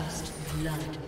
First blood.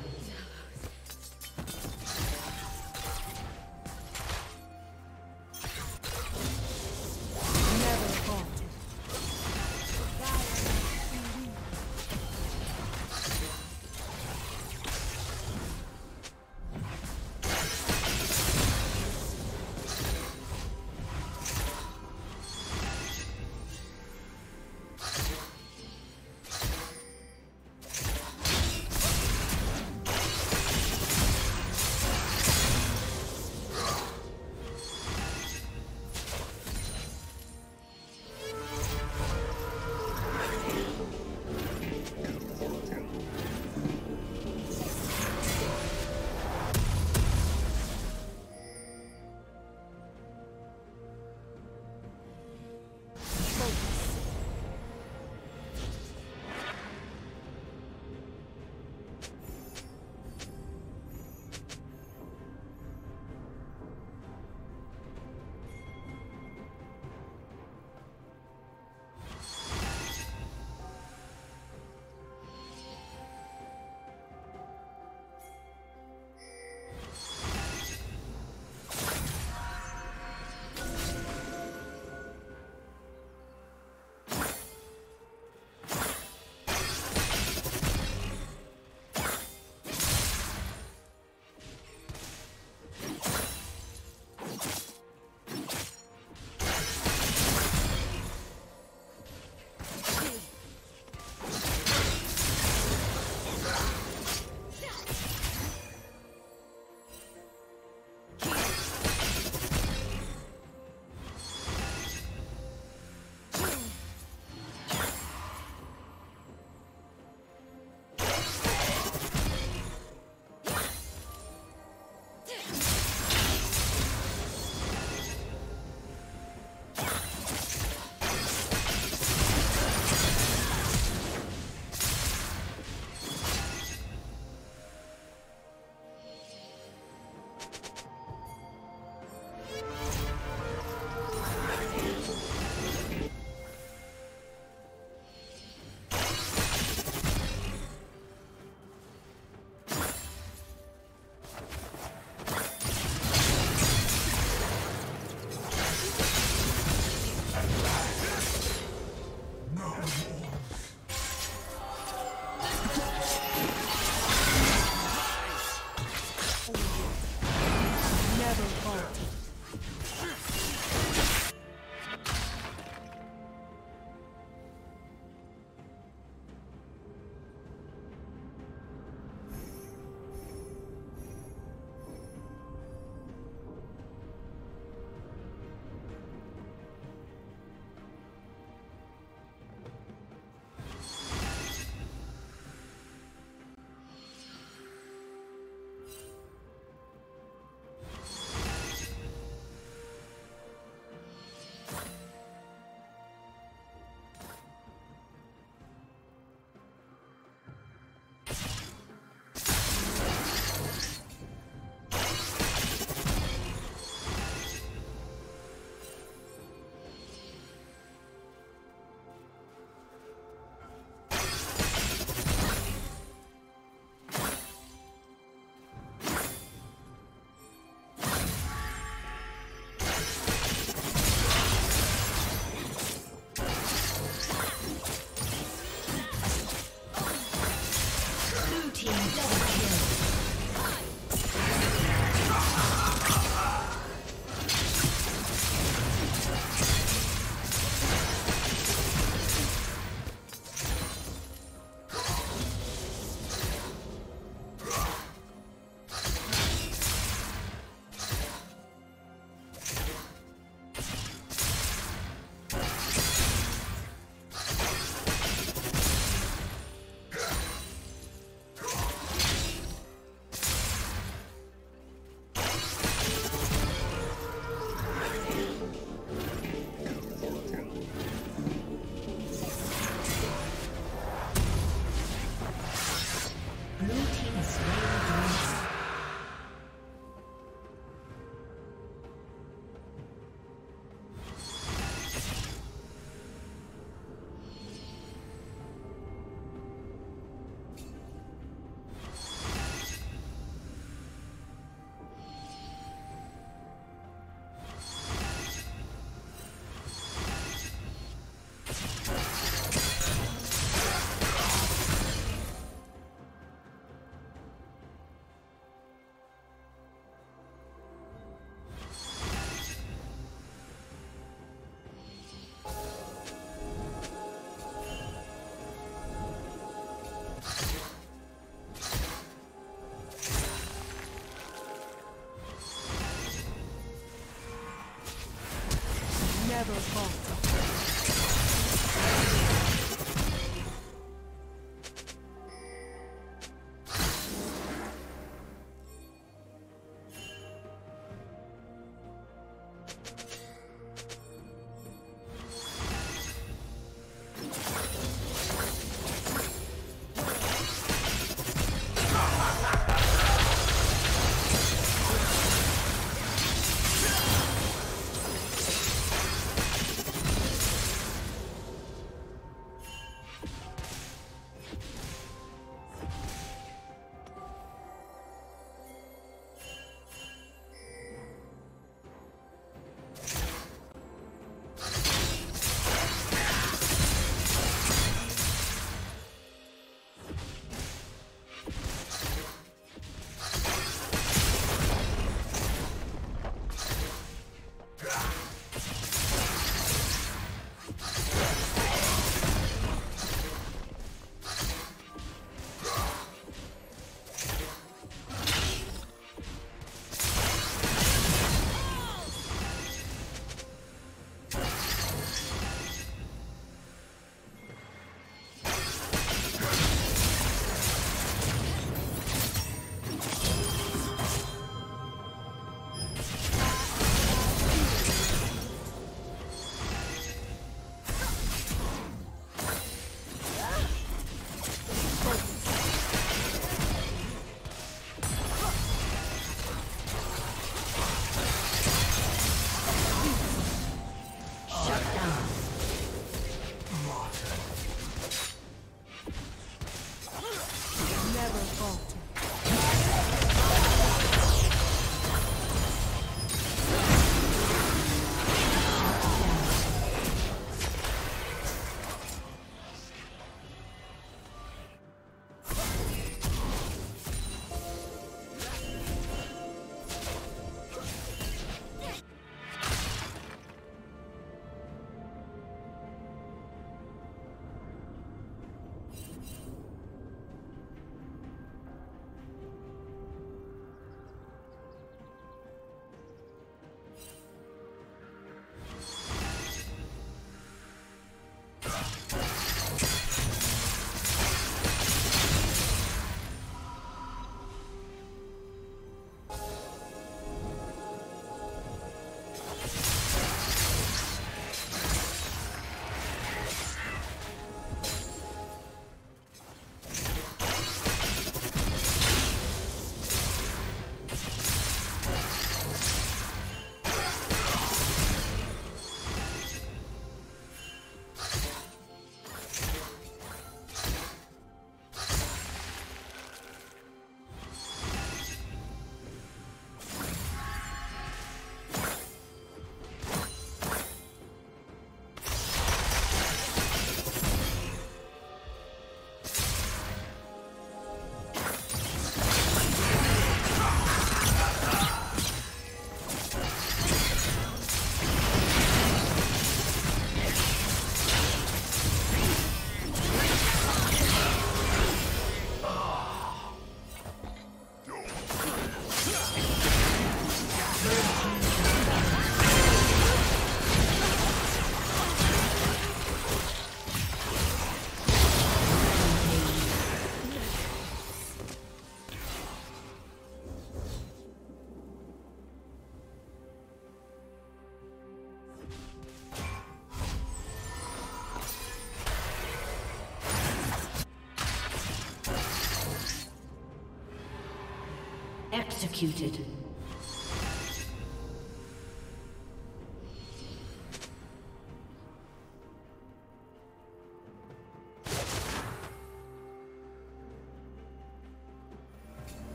Executed.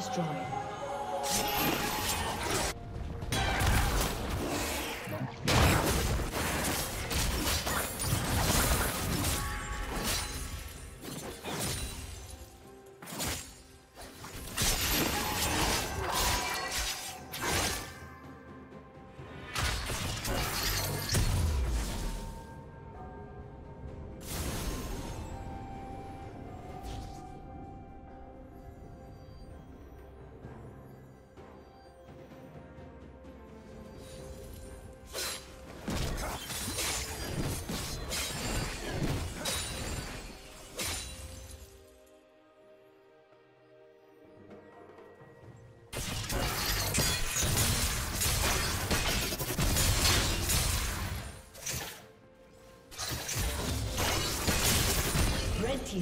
Destroyed.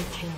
Triple kill.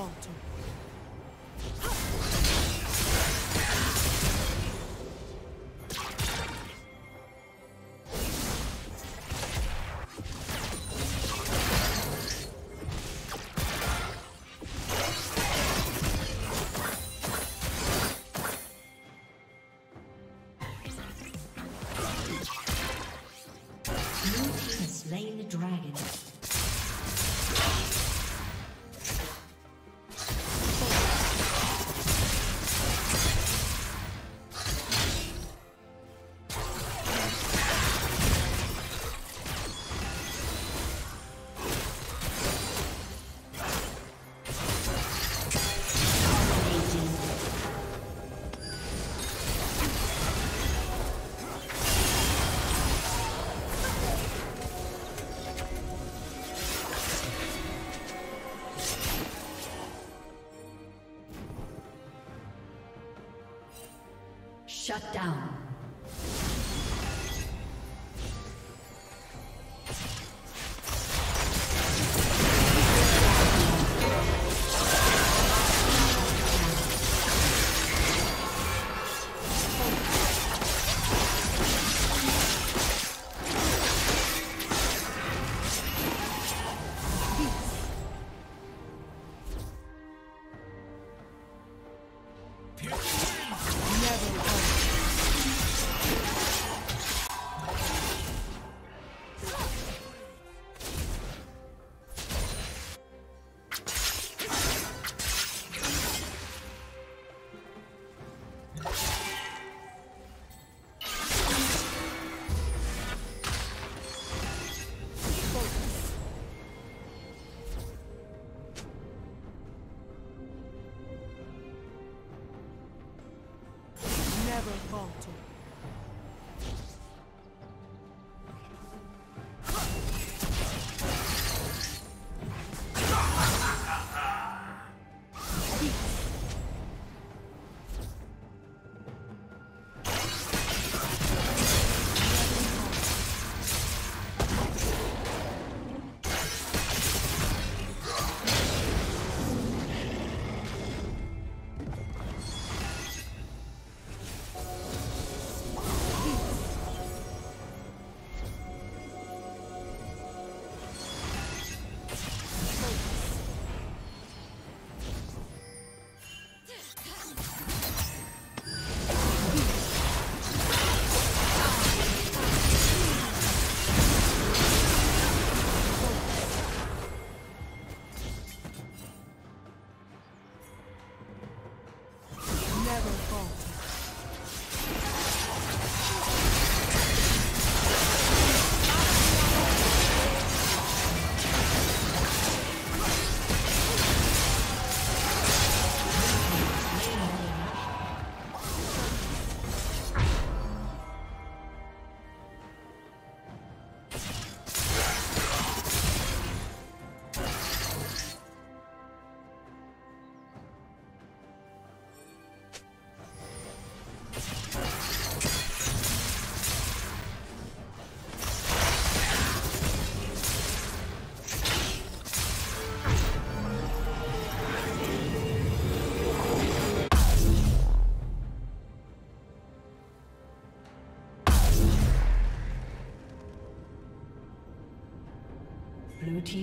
어, 걱정. Shut down.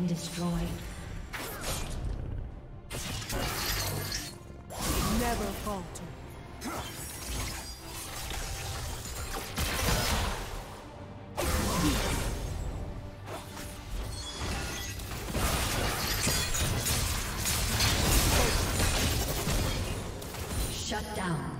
Been destroyed. Never falter. Shut down.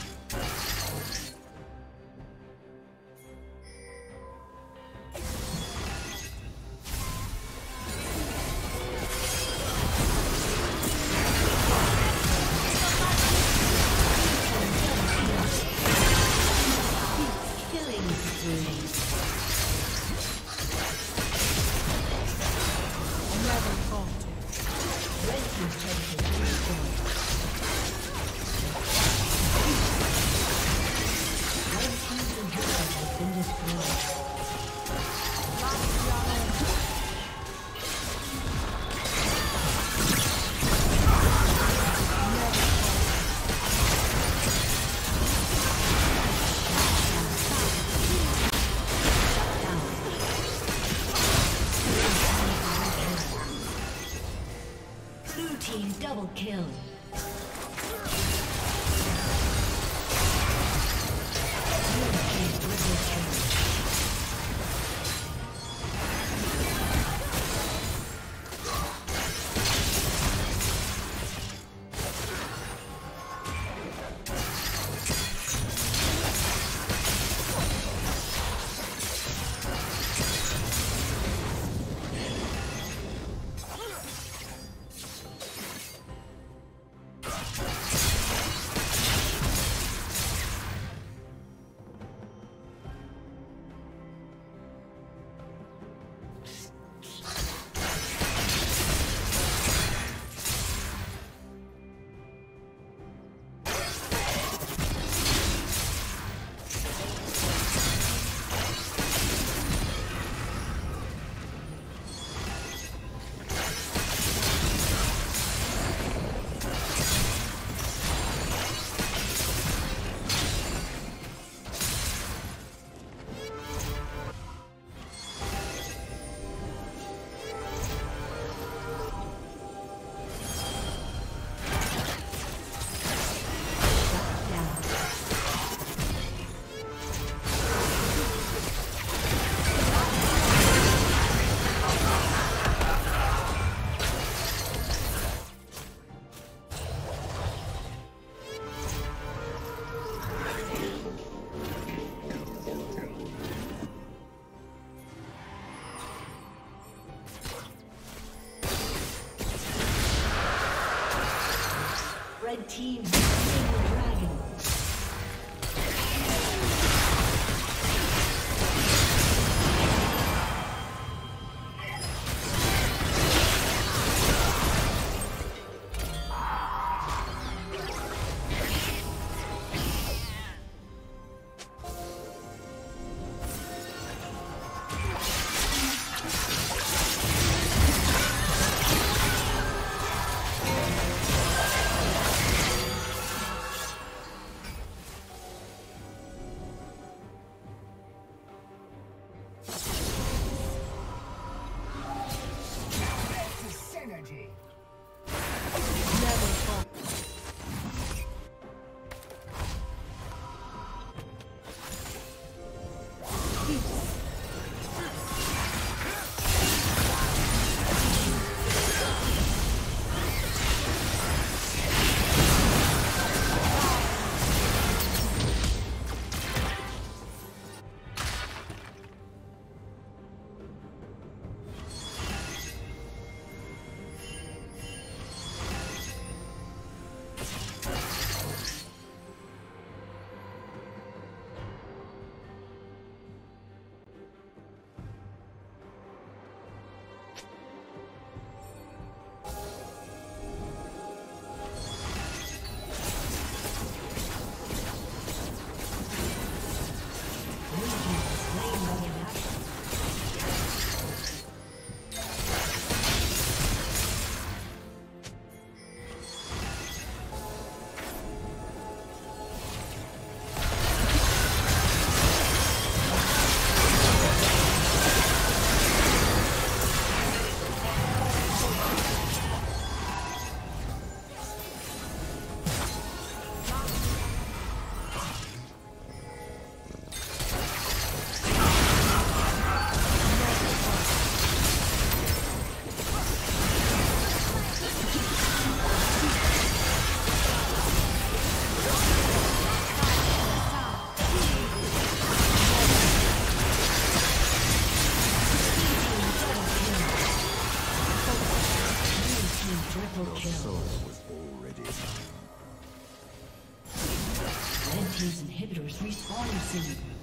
Double kill. Red team's inhibitors respawning soon.